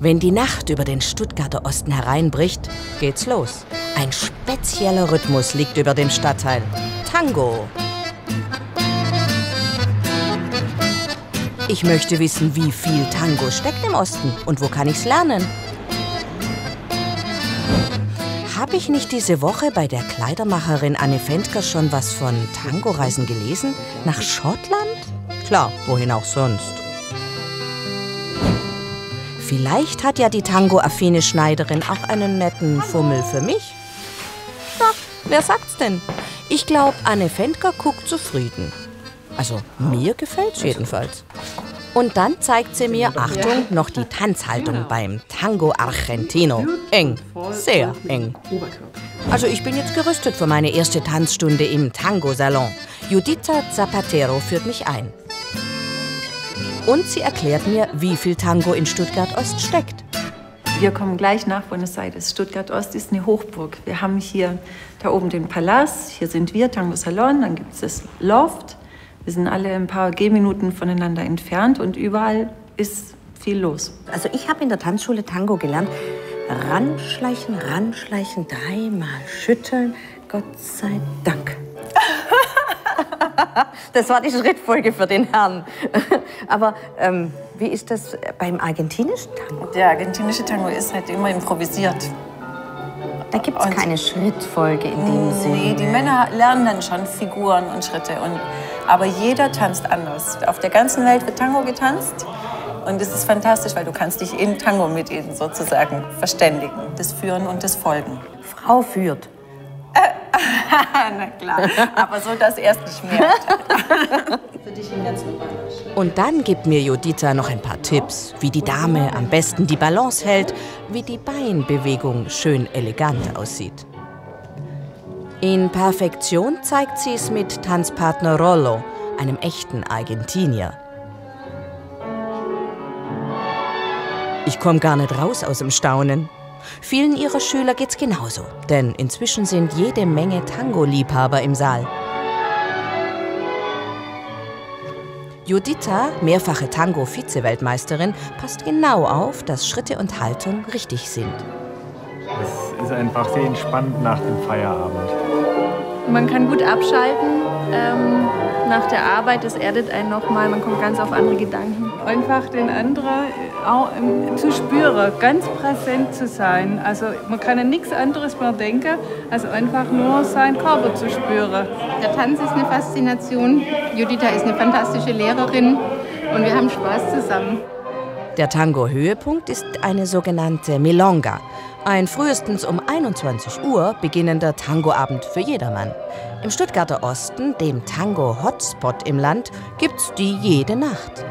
Wenn die Nacht über den Stuttgarter Osten hereinbricht, geht's los. Ein spezieller Rhythmus liegt über dem Stadtteil. Tango. Ich möchte wissen, wie viel Tango steckt im Osten und wo kann ich's lernen? Habe ich nicht diese Woche bei der Kleidermacherin Anne Fendker schon was von Tango-Reisen gelesen? Nach Schottland? Klar, wohin auch sonst. Vielleicht hat ja die Tango-affine Schneiderin auch einen netten Fummel für mich. Na, wer sagt's denn? Ich glaube, Anne Fendker guckt zufrieden. Also, mir gefällt's jedenfalls. Und dann zeigt sie mir, Achtung, noch die Tanzhaltung beim Tango Argentino. Eng, sehr eng. Also ich bin jetzt gerüstet für meine erste Tanzstunde im Tango-Salon. Judita Zapatero führt mich ein. Und sie erklärt mir, wie viel Tango in Stuttgart-Ost steckt. Wir kommen gleich nach Buenos Aires. Stuttgart-Ost ist eine Hochburg. Wir haben hier da oben den Palast, hier sind wir, Tango Salon, dann gibt es das Loft. Wir sind alle ein paar Gehminuten voneinander entfernt und überall ist viel los. Also ich habe in der Tanzschule Tango gelernt. Ranschleichen, ranschleichen, dreimal schütteln. Gott sei Dank. Das war die Schrittfolge für den Herrn. Aber ähm, wie ist das beim argentinischen Tango? Der argentinische Tango ist halt immer improvisiert. Da gibt es keine Schrittfolge in dem Sinne. Nee, die Männer lernen dann schon Figuren und Schritte. Und, aber jeder tanzt anders. Auf der ganzen Welt wird Tango getanzt. Und es ist fantastisch, weil du kannst dich in Tango mit ihnen sozusagen verständigen. Das Führen und das Folgen. Frau führt. Na klar, aber so, dass er es nicht merkt. Und dann gibt mir Judita noch ein paar Tipps, wie die Dame am besten die Balance hält, wie die Beinbewegung schön elegant aussieht. In Perfektion zeigt sie es mit Tanzpartner Rollo, einem echten Argentinier. Ich komme gar nicht raus aus dem Staunen. Vielen ihrer Schüler geht's genauso, denn inzwischen sind jede Menge Tango-Liebhaber im Saal. Judita, mehrfache Tango-Vize-Weltmeisterin, passt genau auf, dass Schritte und Haltung richtig sind. Es ist einfach sehr entspannt nach dem Feierabend. Man kann gut abschalten ähm, nach der Arbeit. Das erdet einen nochmal. Man kommt ganz auf andere Gedanken. Einfach den anderen auch ähm, zu spüren, ganz präsent zu sein. Also man kann an nichts anderes mehr denken, als einfach nur seinen Körper zu spüren. Der Tanz ist eine Faszination. Judita ist eine fantastische Lehrerin und wir haben Spaß zusammen. Der Tango-Höhepunkt ist eine sogenannte Milonga, ein frühestens um 21 Uhr beginnender Tangoabend für jedermann. Im Stuttgarter Osten, dem Tango-Hotspot im Land, gibt's die jede Nacht.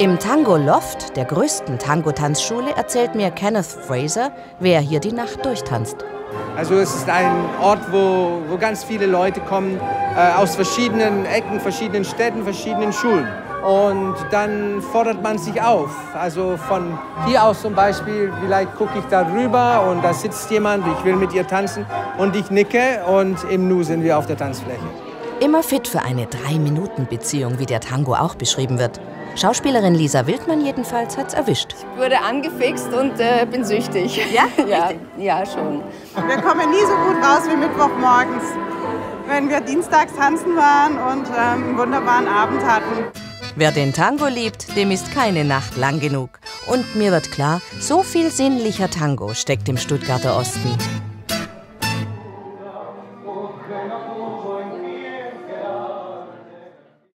Im Tango Loft, der größten Tango-Tanzschule, erzählt mir Kenneth Fraser, wer hier die Nacht durchtanzt. Also es ist ein Ort, wo, wo ganz viele Leute kommen äh, aus verschiedenen Ecken, verschiedenen Städten, verschiedenen Schulen. Und dann fordert man sich auf. Also von hier aus zum Beispiel, vielleicht gucke ich da rüber und da sitzt jemand, ich will mit ihr tanzen und ich nicke und im Nu sind wir auf der Tanzfläche. Immer fit für eine Drei-Minuten-Beziehung, wie der Tango auch beschrieben wird. Schauspielerin Lisa Wildmann jedenfalls hat's erwischt. wurde angefixt und äh, bin süchtig. Ja? ja? Ja, schon. Wir kommen nie so gut raus wie Mittwochmorgens, wenn wir dienstags tanzen waren und ähm, einen wunderbaren Abend hatten. Wer den Tango liebt, dem ist keine Nacht lang genug. Und mir wird klar, so viel sinnlicher Tango steckt im Stuttgarter Osten.